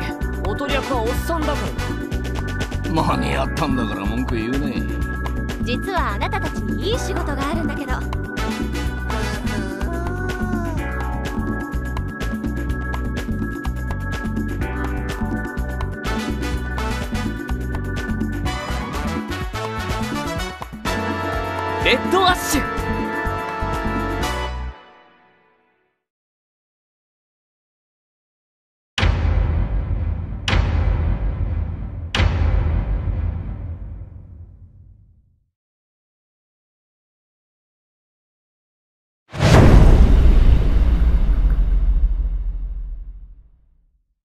時り役はおっさんだから間に合ったんだから文句言うね。実はあなたたちにいい仕事があるんだけど。レッドアッシュ